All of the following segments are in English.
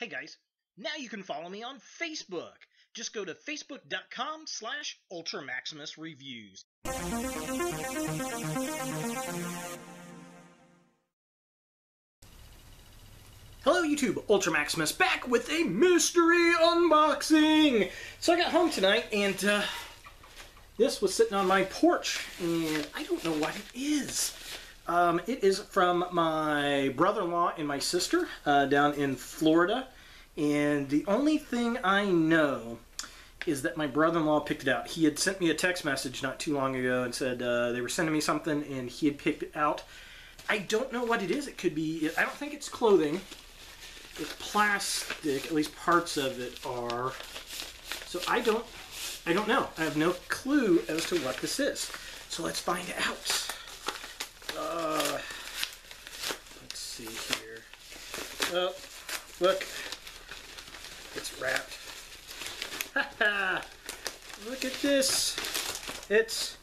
Hey guys, now you can follow me on Facebook. Just go to facebook.com slash ultramaximusreviews. Hello YouTube, Ultra Maximus back with a mystery unboxing! So I got home tonight and uh, this was sitting on my porch and I don't know what it is. Um, it is from my brother-in-law and my sister uh, down in Florida. And the only thing I know is that my brother-in-law picked it out. He had sent me a text message not too long ago and said uh, they were sending me something and he had picked it out. I don't know what it is. It could be, I don't think it's clothing. It's plastic, at least parts of it are. So I don't, I don't know. I have no clue as to what this is. So let's find out. Uh, let's see here. Oh, look. It's wrapped. look at this. It's,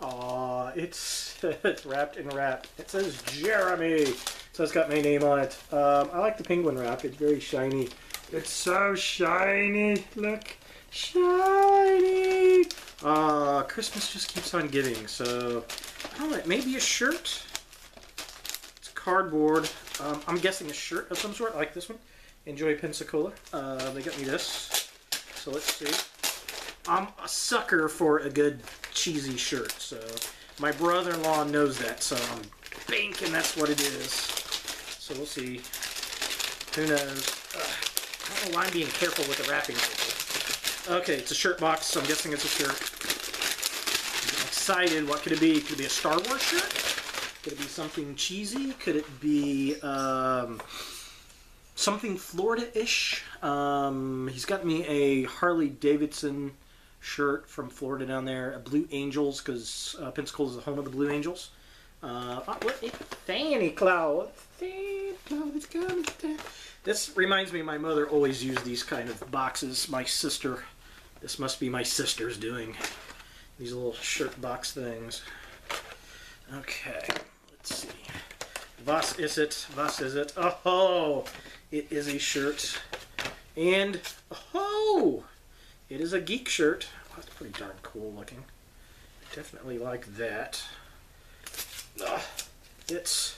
aw, it's, it's wrapped in wrap. It says Jeremy. So it's got my name on it. Um, I like the penguin wrap. It's very shiny. It's so shiny. Look. Shiny. Uh, Christmas just keeps on giving. So, I don't know. Maybe a shirt. It's cardboard. Um, I'm guessing a shirt of some sort, like this one. Enjoy Pensacola. Uh, they got me this. So let's see. I'm a sucker for a good cheesy shirt. So my brother-in-law knows that. So I'm banking that's what it is. So we'll see. Who knows? Uh, I don't know why I'm being careful with the wrapping paper. Okay, it's a shirt box, so I'm guessing it's a shirt. I'm excited. What could it be? Could it be a Star Wars shirt? Could it be something cheesy? Could it be um, something Florida-ish? Um, he's got me a Harley Davidson shirt from Florida down there, a Blue Angels, because uh, Pensacola is the home of the Blue Angels. Uh, oh, fanny cloud. Cloud. This reminds me, my mother always used these kind of boxes. My sister, this must be my sister's doing. These little shirt box things. Okay, let's see. Was is it? Was is it? Oh, it is a shirt. And, oh, it is a geek shirt. Oh, that's pretty darn cool looking. Definitely like that. It's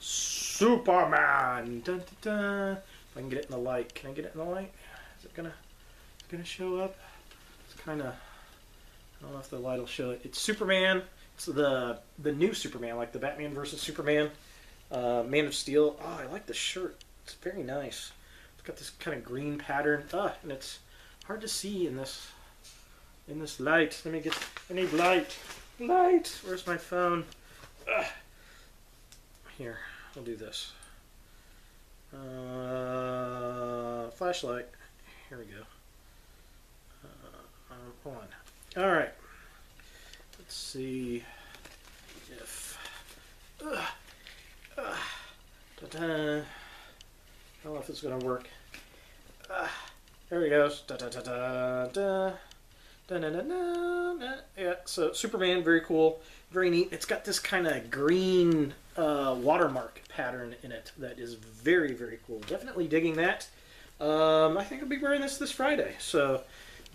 Superman. Dun, dun, dun. If I can get it in the light, can I get it in the light? Is it gonna, it gonna show up? It's kind of. I don't know if the light will show it. It's Superman. It's the the new Superman, like the Batman versus Superman, uh, Man of Steel. Oh, I like the shirt. It's very nice. It's got this kind of green pattern. Ah, and it's hard to see in this in this light. Let me get. I need light. Light. Where's my phone? Ugh. Here, I'll do this. Uh, flashlight. Here we go. On. All right. Let's see if. Uh, uh. I don't know if it's gonna work. Uh, there he goes. Da. Da, da, da, da, da. Yeah, so Superman, very cool, very neat. It's got this kind of green uh, watermark pattern in it that is very, very cool. Definitely digging that. Um, I think I'll be wearing this this Friday. So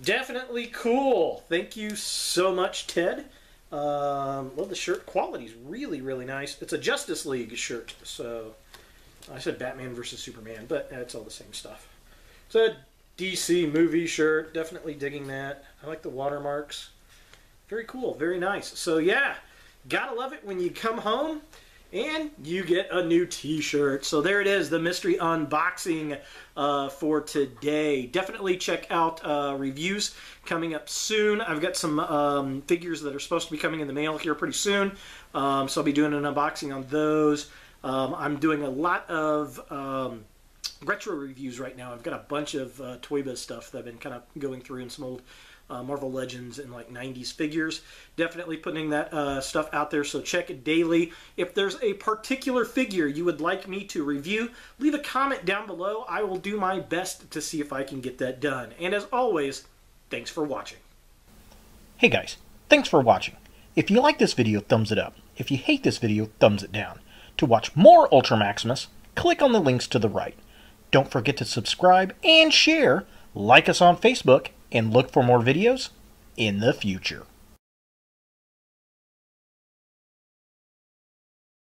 definitely cool. Thank you so much, Ted. Um, well, the shirt quality is really, really nice. It's a Justice League shirt. So I said Batman versus Superman, but it's all the same stuff. It's a DC movie shirt. Definitely digging that. I like the watermarks. Very cool. Very nice. So yeah, gotta love it when you come home and you get a new t-shirt. So there it is, the mystery unboxing uh, for today. Definitely check out uh, reviews coming up soon. I've got some um, figures that are supposed to be coming in the mail here pretty soon. Um, so I'll be doing an unboxing on those. Um, I'm doing a lot of um, retro reviews right now. I've got a bunch of uh, Toy Biz stuff that I've been kind of going through and some old uh, Marvel Legends and like 90s figures. Definitely putting that uh, stuff out there, so check it daily. If there's a particular figure you would like me to review, leave a comment down below. I will do my best to see if I can get that done. And as always, thanks for watching. Hey guys, thanks for watching. If you like this video, thumbs it up. If you hate this video, thumbs it down. To watch more Ultra Maximus, click on the links to the right. Don't forget to subscribe and share, like us on Facebook, and look for more videos in the future.